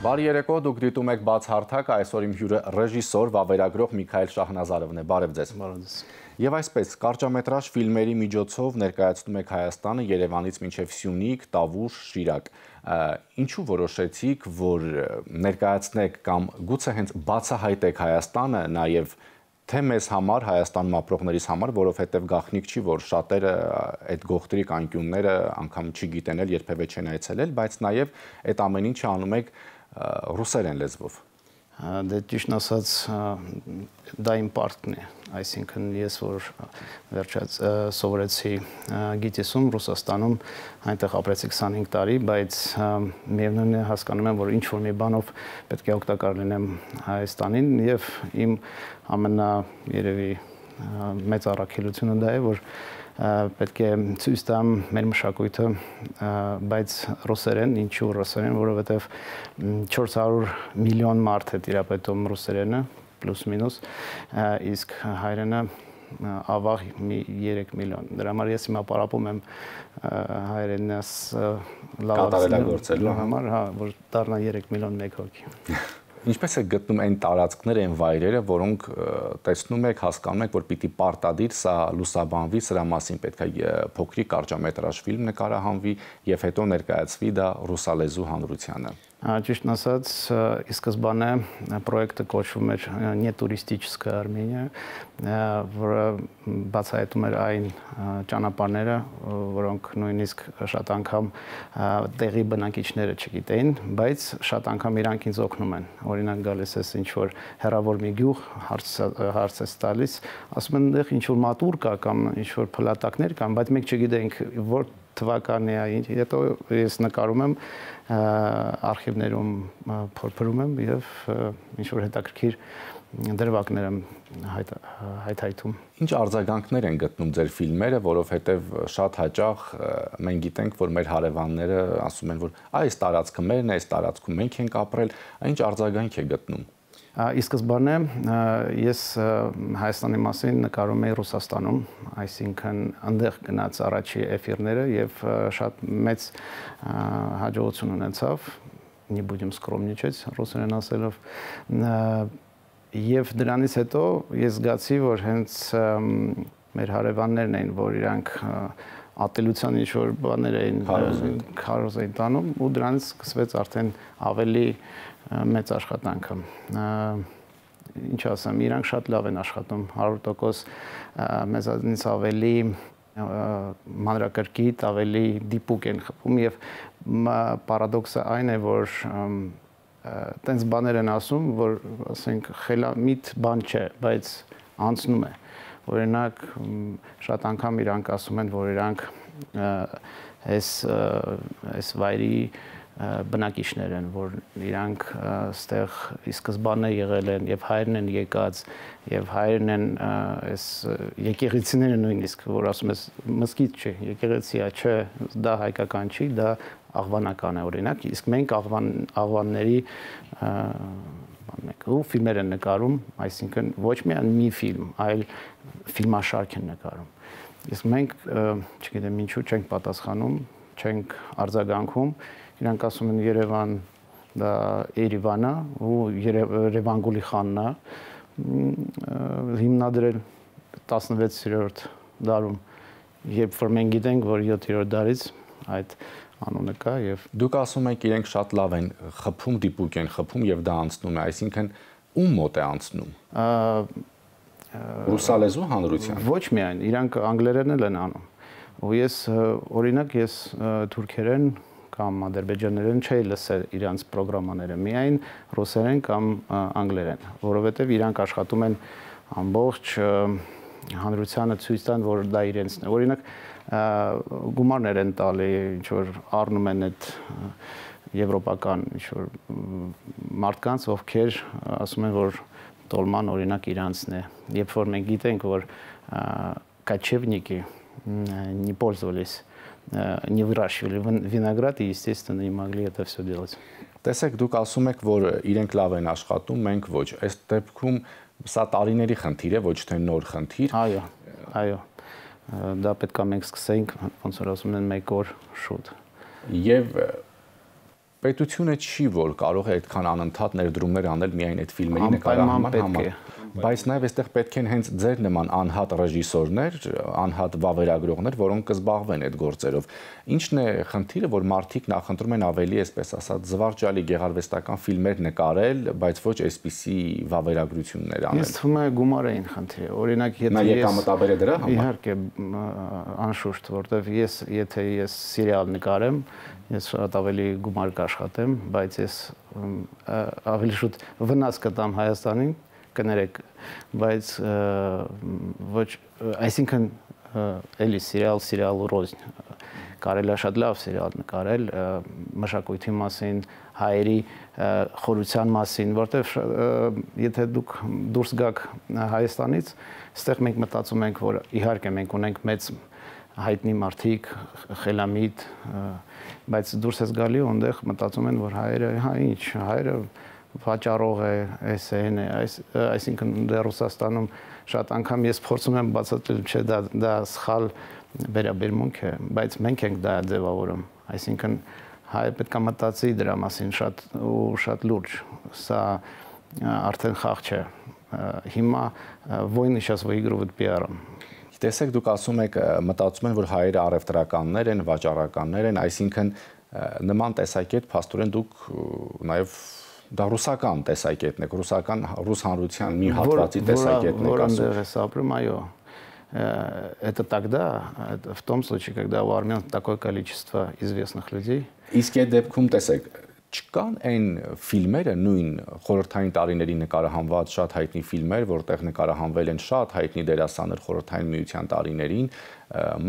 Բարի երեկո, դուք դիտում եք բաց հարթակ, այսօր իմ հյուրը ռեժիսոր, վավերագրող Միքայել Շահնազարովն է։ Բարև ձեզ։ Բարև ձեզ։ Եվ այսպես, կարճամետրաժ ֆիլմերի միջոցով ներկայացնում եք Հայաստանը Երևանից մինչև Սյունիք, Տավուշ, Շիրակ։ Ինչու որոշեցիք, որ ներկայացնեք կամ գուցե հենց բացահայտեք Հայաստանը նաև թե մեզ համար Հայաստանում ապրողներիս համար, որովհետև գաղտնիք չի, որ շատերը այդ գողտրիկ անկյունները անգամ չգիտեն էլ երբևէ չեն այցելել, բայց նաև այդ ամեն ինչը անում եք ռուսերեն լեզվով։ Դե ճիշտ ասած դա իմ պարտքն է, այսինքն ես որ վերջած սովորեցի գիտիսում Ռուսաստանում, այնտեղ ապրեցի 25 տարի, բայց միևնույնն է հասկանում եմ, որ ինչ որ մի բանով պետք է օգտակար լինեմ Հայաստանին եւ իմ ամենա երևի մեծ առաքելությունը դա է, որ պետք է ցույց տամ մեր մշակույթը, բայց ռուսերեն, ինչու ռուսերեն, որովհետև 400 միլիոն մարդ է տիրապետում ռուսերենը, պլյուս մինուս, իսկ հայրենը ավաղ մի 3 միլիոն։ Դրա համար ես հիմա պարապում եմ հայրենաս լավացնելու համար, հա, որ դառնա 3 միլիոն 1 հոգի։ Ինչպես է գտնում այն տարածքները, այն վայրերը, որոնք տեսնում եք, հասկանում եք, որ պիտի պարտադիր սա լուսաբանվի, սրա մասին պետք է փոքրիկ կարճամետրաժ ֆիլմ նկարահանվի եւ հետո ներկայացվի դա ռուսալեզու հանրությանը։ Ճիշտն ասած, ի սկզբանե պրոյեկտը կոչվում էր «Նետուրիստիչսկայ Արմենիա», որը բացահայտում էր այն ճանապարհները, որոնք նույնիսկ շատ անգամ տեղի բնակիչները չգիտեին, բայց շատ անգամ իրանք ինձ օգնում են։ Օրինակ գալիս ես ինչ որ հերավոր մի գյուղ հարց հարց ես տալիս, ասում են, «Դեղ ինչ որ մատուր կա կամ ինչ որ փլատակներ կան, բայց մենք չգիտենք որ թվականի է, հետո ես նկարում եմ արխիվներում փորփրում եմ եւ ինչ որ հետաքրքիր դրվագներ եմ հայթայթում։ Ինչ արձագանքներ են գտնում ձեր ֆիլմերը, որովհետև շատ հաճախ մենք գիտենք, որ մեր հարևանները ասում են, որ այս տարածքը մերն է, այս տարածքում մենք ենք ապրել, ինչ արձագանք է գտնում։ Ի սկզբանե ես Հայաստանի մասին նկարում էի Ռուսաստանում, այսինքն այնտեղ գնաց առաջի էֆիրները եւ շատ մեծ հաջողություն ունեցավ, не будем скромничать, ռուսերեն ասելով եւ դրանից հետո ես զգացի, որ հենց մեր հարևաններն էին, որ իրանք ատելության ինչ որ բաներ էին քարոզ էին տանում ու դրանից սկսվեց արդեն ավելի մեծ աշխատանքը ինչ ասեմ, իրանք շատ լավ են աշխատում 100% մեզանից ավելի մանրակրկիտ, ավելի դիպուկ են խփում եւ պարադոքսը այն է, որ տենց բաներ են ասում, որ ասենք խելամիտ բան չէ, բայց անցնում է։ Օրինակ շատ անգամ իրանք ասում են, որ իրանք այս այս վայրի բնակիչներ են, որ իրանք ստեղ ի սկզբանե եղել են եւ հայրն են եկած եւ հայրն են այս եկեղեցիները նույնիսկ, որ ասում ես մսկիթ չէ, եկեղեցի է, չէ, դա հայկական չի, դա աղվանական է օրինակ, իսկ մենք աղվան աղվանների բանեք ու ֆիլմեր են նկարում, այսինքն ոչ միայն մի ֆիլմ, այլ ֆիլմաշարք են նկարում։ Իսկ մենք, չգիտեմ, ինչու չենք պատասխանում, չենք արձագանքում իրանք ասում են Երևան դա Երևանա ու Երևան Գուլի խաննա հիմնադրել 16-րդ դարում երբ որ մենք գիտենք որ 7-րդ դարից այդ անունը կա եւ դուք ասում եք իրենք շատ լավ են խփում դիպուկ են խփում եւ դա անցնում է այսինքն ում մոտ է անցնում ռուսալեզու հանրության ոչ միայն իրանք անգլերեն են անում ու ես օրինակ ես թուրքերեն կամ ադրբեջաներեն չէի լսել իրանց ծրագրամաները, միայն ռուսերեն կամ անգլերեն, որովհետև իրանք աշխատում են ամբողջ հանրությանը ցույց տան, որ դա իրենցն է։ Օրինակ գումարներ են տալի, ինչ որ առնում են այդ եվրոպական ինչ որ մարդկանց, ովքեր ասում են, որ տոլման օրինակ իրանցն է։ Երբ որ մենք գիտենք, որ кочевники не пользовались не выращивали виноград и, естественно, не могли это все делать. Տեսեք, դուք ասում եք, որ իրենք լավ են աշխատում, մենք ոչ։ Այս դեպքում սա տարիների խնդիր է, ոչ թե նոր խնդիր։ Այո, այո։ Դա պետք է մենք սկսենք, ոնց որ ասում են, մեկ օր շուտ։ Եվ պետությունը չի որ կարող է այդքան անընդհատ ներդրումներ անել միայն այդ ֆիլմերի նկարահանման համար բայց նաև այստեղ պետք են հենց ձեր նման անհատ ռեժիսորներ, անհատ վավերագրողներ, որոնք կզբաղվեն այդ գործերով։ Ինչն է խնդիրը, որ մարդիկ նախընտրում են ավելի, այսպես ասած, զվարճալի գեղարվեստական ֆիլմեր նկարել, բայց ոչ այսպիսի վավերագրություններ անել։ Ես թվում է գումար էին խնդիրը։ Օրինակ, եթե ես եկամտաբեր է դրա համար։ Իհարկե, անշուշտ, որտեվ ես եթե ես սերիալ նկարեմ, ես շատ ավելի գումար կաշխատեմ, բայց ես ավելի շուտ վնաս կտամ Հայաստանին, կներեք, բայց ոչ, այսինքն էլի սերիալ սերիալու ռոզն կարելի է շատ լավ սերիալ նկարել մշակույթի մասին, հայերի խորության մասին, որտեվ եթե դուք դուրս գաք Հայաստանից, այստեղ մենք մտածում ենք, որ իհարկե մենք ունենք մեծ հայտնի մարդիկ, խելամիտ, բայց դուրս ես գալի ու այնտեղ մտածում են, որ հայերը, հա ինչ, հայերը վաճառող է, էս էն է, այս այսինքն դե Ռուսաստանում շատ անգամ ես փորձում եմ բացատրել, չէ, դա դա սխալ վերաբերմունք է, բայց մենք ենք դա ձևավորում, այսինքն հայը պետք է մտածի դրա մասին շատ ու շատ լուրջ։ Սա արդեն խաղ չէ։ Հիմա войны сейчас выигрывают PR-ом Տեսեք, դուք ասում եք, մտածում են, որ հայերը առևտրականներ են, վաճառականներ են, այսինքն նման տեսակետ փաստորեն դուք նաև դա ռուսական տեսակետն է, ռուսական ռուս հանրության մի հատվածի տեսակետն է ասում։ Որը ես ապրում, այո, это тогда, в том случае, когда у армян такое количество известных людей. Իսկ այդ դեպքում տեսեք, չկան այն ֆիլմերը նույն խորհրդային տարիների նկարահանված շատ հայտնի ֆիլմեր, որտեղ նկարահանվել են շատ հայտնի դերասաններ խորհրդային միության տարիներին,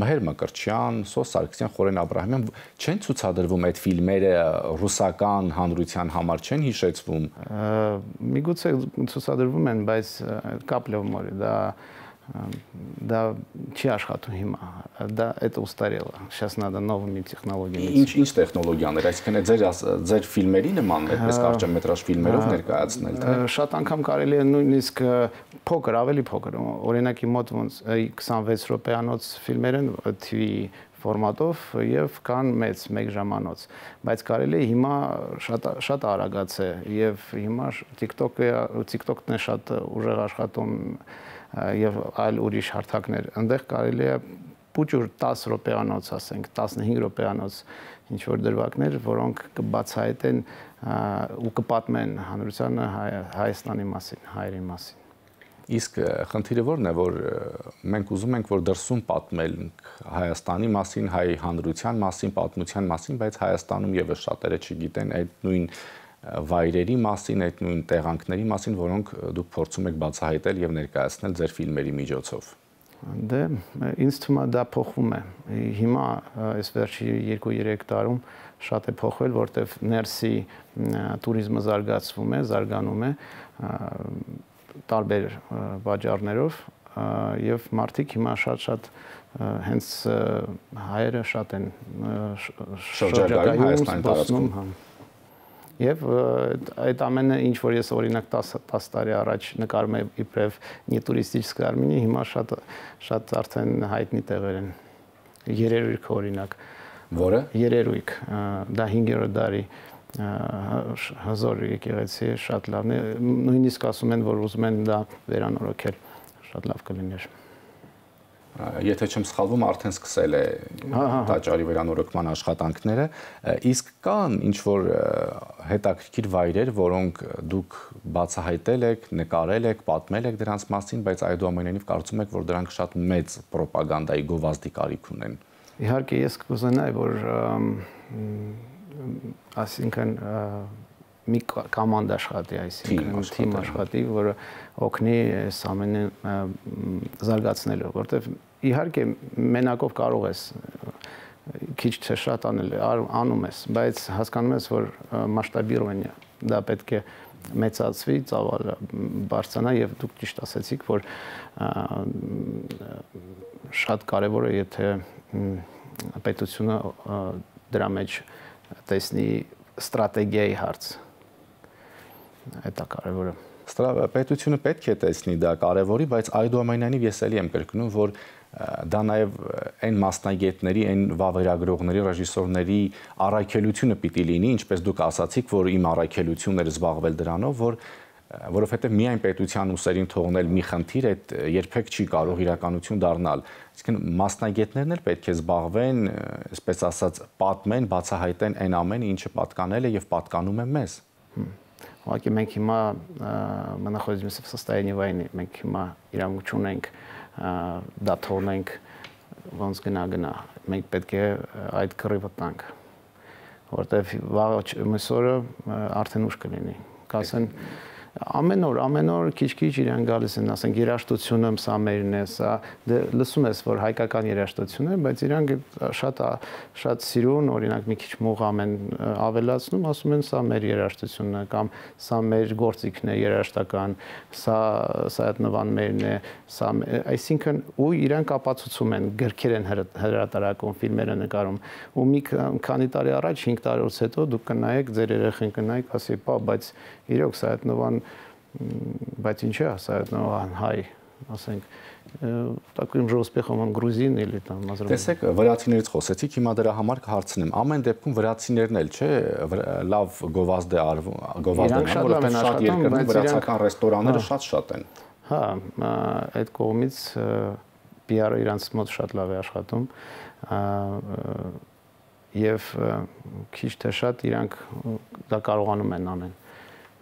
Մհեր Մկրտչյան, Սոս Սարգսյան, Խորեն Աբրահամյան չեն ցուցադրվում այդ ֆիլմերը ռուսական հանրության համար չեն հիշեցվում։ Միգուցե ցուցադրվում են, բայց կապլով մորի դա դա չի աշխատում հիմա դա это устарело сейчас надо новыми технологиями ինչ ինչ տեխնոլոգիաներ այսինքն է ձեր ձեր ֆիլմերի նման այդպես կարճամետրաժ ֆիլմերով ներկայացնել թե շատ անգամ կարելի է նույնիսկ փոքր ավելի փոքր օրինակի մոտ ոնց 26 րոպեանոց ֆիլմեր են TV ֆորմատով եւ կան մեծ 1 ժամանոց բայց կարելի է հիմա շատ շատ արագաց է եւ հիմա TikTok-ը TikTok-ն է շատ ուժեղ աշխատում եւ այլ ուրիշ հարթակներ այնտեղ կարելի է փուճուր 10 րոպեանոց, ասենք 15 րոպեանոց ինչ որ դրվագներ, որոնք կբացահայտեն ու կպատմեն հանրությանը Հայաստանի մասին, հայերի մասին։ Իսկ խնդիրը ո՞րն է, որ մենք ուզում ենք, որ դրսում պատմել Հայաստանի մասին, հայ հանրության մասին, պատմության մասին, բայց Հայաստանում եւս շատերը չգիտեն այդ նույն վայրերի մասին, այդ նույն տեղանքների մասին, որոնք դուք փորձում եք բացահայտել եւ ներկայացնել ձեր ֆիլմերի միջոցով։ Դե ինձ թվում է դա փոխվում է։ Հիմա այս վերջի 2-3 տարում շատ է փոխվել, որտեվ ներսի туриզմը զարգացվում է, զարգանում է տարբեր վաճառներով եւ մարդիկ հիմա շատ-շատ հենց հայերը շատ են շրջակայում Հայաստան տարածքում հա եւ այդ ամենը ինչ որ ես օրինակ 10 10 տարի առաջ նկարում եմ իբրև նի տուրիստիկ Արմենիա, հիմա շատ շատ արդեն հայտնի տեղեր են։ Երերույք օրինակ։ Որը։ Երերույք, դա 5-րդ դարի հզոր եկեղեցի շատ լավն է։ Նույնիսկ ասում են, որ ուզում են դա վերանորոգել։ Շատ լավ կլիներ եթե չեմ սխալվում, արդեն սկսել է տաճարի վերանորոգման աշխատանքները, իսկ կան ինչ որ հետաքրքիր վայրեր, որոնք դուք բացահայտել եք, նկարել եք, պատմել եք դրանց մասին, բայց այդուամենայնիվ կարծում եք, որ դրանք շատ մեծ ռոպագանդայի գովազդի կարիք ունեն։ Իհարկե, ես կուզենայի, որ ասինքն մի կոմանդ աշխատի, այսինքն թիմ աշխատի, որը օգնի այս ամենին զարգացնելու, որտեվ իհարկե մենակով կարող ես քիչ թե շատ անել, անում ես, բայց հասկանում ես, որ մասշտաբիրովանյա դա պետք է մեծացվի, ծավալը բարձրանա եւ դուք ճիշտ ասացիք, որ շատ կարեւոր է, եթե պետությունը դրա մեջ տեսնի ստրատեգիայի հարց Այդ է կարևորը։ Պետությունը պետք է տեսնի դա կարևորի, բայց այդուամենայնիվ ես էլի եմ կրկնում, որ դա նաև այն մասնագետների, այն վավերագրողների, ռեժիսորների առաքելությունը պիտի լինի, ինչպես դուք ասացիք, որ իմ առաքելությունն էր զբաղվել դրանով, որ որովհետև միայն պետության ուսերին թողնել մի խնդիր այդ երբեք չի կարող իրականություն դառնալ։ Իսկն մասնագետներն էլ պետք է զբաղվեն, այսպես ասած, պատմեն, բացահայտեն այն ամենը, ինչը պատկանել է եւ պատկանում է մեզ։ Ուղղակի մենք հիմա мы находимся в состоянии войны, մենք հիմա իրավունք ունենք դա թողնենք ոնց գնա գնա։ Մենք պետք է այդ կռիվը տանք որտեվ վաղ մսորը արդեն ուշ կլինի։ Կասեն ամեն օր ամեն օր քիչ-քիչ իրան գալիս են, ասենք երաշտությունը սա մերն է, սա դե լսում ես որ հայկական երաշտություն է, բայց իրանք շատ շատ սիրուն, օրինակ մի քիչ մուղամ են ավելացնում, ասում են սա մեր երաշտությունն է կամ սա մեր գործիքն է երաշտական, սա սա այդ նվան մերն է, սա այսինքն ու իրանք ապացուցում են, գրքեր են հրատարակում, ֆիլմեր են նկարում ու մի քանի տարի առաջ 5 տարուց հետո դուք կնայեք ձեր երեխին կնայեք, ասի, «Պա, բայց իրոք սա այդ նվան բայց ինչ է ասա այդ հայ, ասենք таким же успехом он грузин или там Азербайджан։ Տեսեք, վրացիներից խոսեցիք, հիմա դրա համար կհարցնեմ։ Ամեն դեպքում վրացիներն էլ, չէ, լավ գովազդ է արվում, գովազդ են, որովհետև շատ երկրներում վրացական ռեստորանները շատ շատ են։ Հա, այդ կողմից PR-ը իրանց մոտ շատ լավ է աշխատում եւ քիչ թե շատ իրանք դա կարողանում են անեն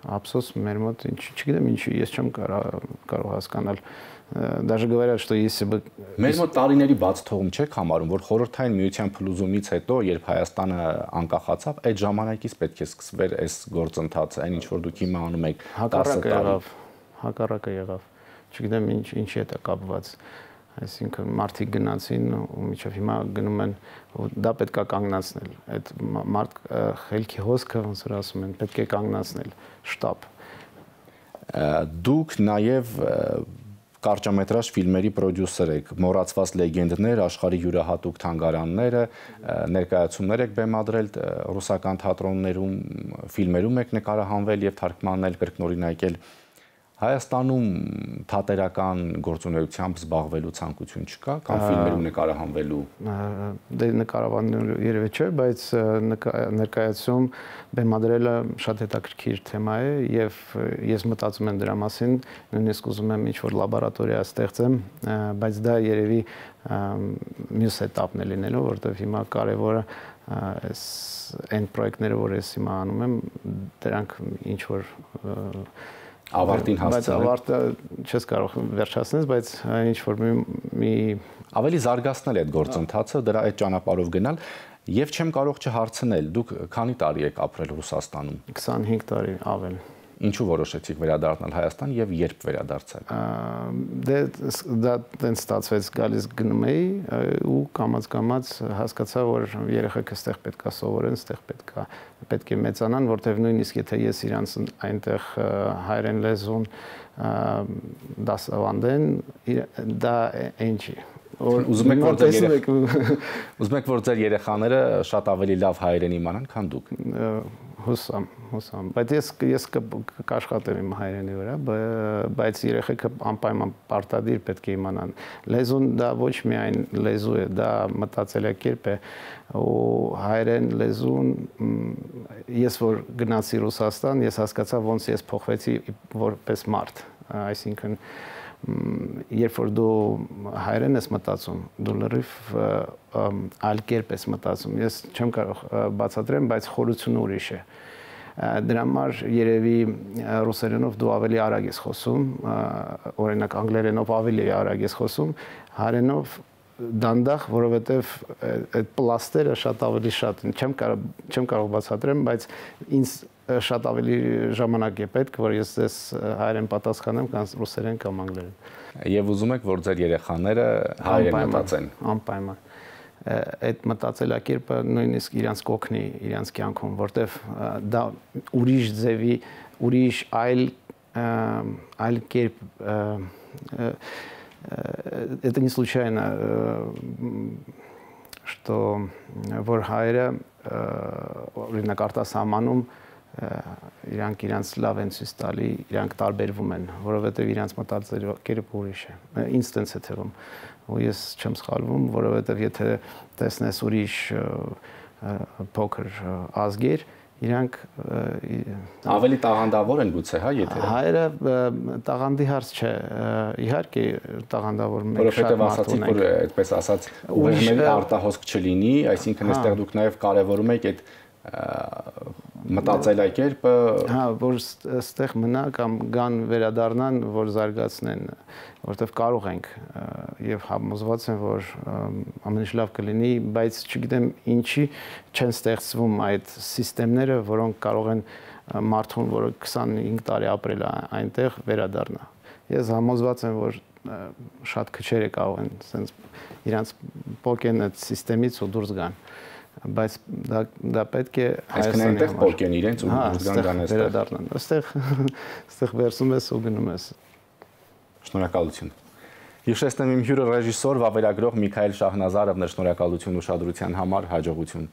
Ափսոս մեր մոտ ինչ չգիտեմ ինչի ես չեմ կարող կարող հասկանալ даже говорят что если бы մեր մոտ տարիների բաց թողում չեք համարում որ խորհրդային միության փլուզումից հետո երբ Հայաստանը անկախացավ այդ ժամանակից պետք է սկսվեր այս գործընթացը այն ինչ որ դուք հիմա անում եք հակառակը եղավ հակառակը եղավ չգիտեմ ինչ ինչի է դա կապված այսինքն մարդիկ գնացին ու միջով հիմա գնում են դա պետքա կանգնացնել այդ մարդ խելքի հոսքը ոնց որ ասում են պետք է կանգնացնել շտաբ դուք նաև կարճամետրաժ ֆիլմերի պրոդյուսեր եք, մոռացված լեգենդներ, աշխարհի յուրահատուկ թանգարանները, ներկայացումներ եք բեմադրել ռուսական թատրոններում, ֆիլմերում եք նկարահանվել եւ թարգմանել, կրկնօրինակել Հայաստանում թատերական գործունեությամբ զբաղվելու ցանկություն չկա, կամ ֆիլմեր ու նկարահանվելու։ Դե նկարահանելու երևի չէ, բայց ներկայացում բեմադրելը շատ հետաքրքիր թեմա է եւ ես մտածում եմ դրա մասին, նույնիսկ ուզում եմ ինչ-որ լաբորատորիա ստեղծեմ, բայց դա երևի մյուս этаպն է լինելու, որտեղ հիմա կարևորը այս այն պրոյեկտները, որ ես հիմա անում եմ, դրանք ինչ որ և, ավարտին հասցնել։ Բայց ավարտը չես կարող վերջացնել, բայց ինչ որ մի մի ավելի զարգացնել այդ գործընթացը, դրա այդ ճանապարհով գնալ եւ չեմ կարող չհարցնել, դուք քանի տարի եք ապրել Ռուսաստանում։ 25 տարի ավել ինչու որոշեցիք վերադառնալ Հայաստան եւ երբ վերադարձաք։ Դե դա տենց ստացվեց գալիս գնում էի ու կամած-կամած հասկացա, որ երեխեքը ստեղ պետքա սովորեն, ստեղ պետքա պետք է մեծանան, որտեվ նույնիսկ եթե ես իրանց այնտեղ հայերեն լեզուն դասավանդեն, դա ինչի ուզում եք որ ձեր երեխ ուզում եք որ ձեր երեխաները շատ ավելի լավ հայերեն իմանան, քան դուք հուսամ, հուսամ, բայց ես ես կաշխատեմ իմ հայրենի վրա, բայց երեխեքը անպայման պարտադիր պետք է իմանան։ Լեզուն դա ոչ միայն լեզու է, դա մտածելակերպ է ու հայրեն լեզուն ես որ գնացի Ռուսաստան, ես հասկացա ոնց ես փոխվեցի որպես մարդ, այսինքն երբ որ դու հայրեն ես մտածում, դու լրիվ այլ կերպ ես մտածում։ Ես չեմ կարող բացատրեմ, բայց խորությունը ուրիշ է։ Դրա համար երևի ռուսերենով դու ավելի արագ ես խոսում, օրինակ անգլերենով ավելի արագ ես խոսում, հայերենով դանդաղ, որովհետև այդ պլաստերը շատ ավելի շատ են։ Չեմ կարող չեմ կարող բացատրեմ, բայց ինձ շատ ավելի ժամանակ է պետք, որ ես ես հայերեն պատասխանեմ կամ ռուսերեն կամ անգլերեն։ Եվ ուզում եք, որ ձեր երեխաները հայերեն մտածեն։ Անպայման այդ մտածելակերպը նույնիսկ իրանց կոգնի իրանց կյանքում, որտեվ դա ուրիշ ձևի, ուրիշ այլ այլ կերպ это не случайно, что որ հայերը օրինակ արտասահմանում իրանք իրանք լավ են ցույց տալի, իրանք տարբերվում են, որովհետև իրանք մտածելակերպը ուրիշ է։ Ինձ տենց է թվում։ Ու ես չեմ սխալվում, որովհետև եթե տեսնես ուրիշ փոքր ազգեր, իրանք ավելի տաղանդավոր են գուցե, հա, եթե հայերը տաղանդի հարց չէ։ Իհարկե տաղանդավոր մենք Որովհետև ասացիք, որ այդպես ասած ուղեղների արտահոսք չլինի, այսինքն այստեղ դուք նաև կարևորում եք այդ մտածելակերպը հա որ այստեղ մնա կամ գան վերադառնան որ զարգացնեն որովհետև կարող ենք եւ համոզված եմ որ ամենից լավ կլինի բայց չգիտեմ ինչի չեն ստեղծվում այդ համակարգերը որոնք կարող են մարդուն որը 25 տարի ապրել այնտեղ վերադառնա ես համոզված եմ որ շատ քչերը կարող են sense իրանց պոկեն այդ համակարգից ու դուրս գան բայց դա դա պետք է Հայաստանի այնտեղ փոքեն իրենց ու դուրս գան այստեղ այստեղ այստեղ վերցում ես ու գնում ես շնորհակալություն Հիշեցնեմ իմ հյուրը ռեժիսոր, վավերագրող Միքայել Շահնազարովն է շնորհակալություն ուշադրության համար, հաջողություն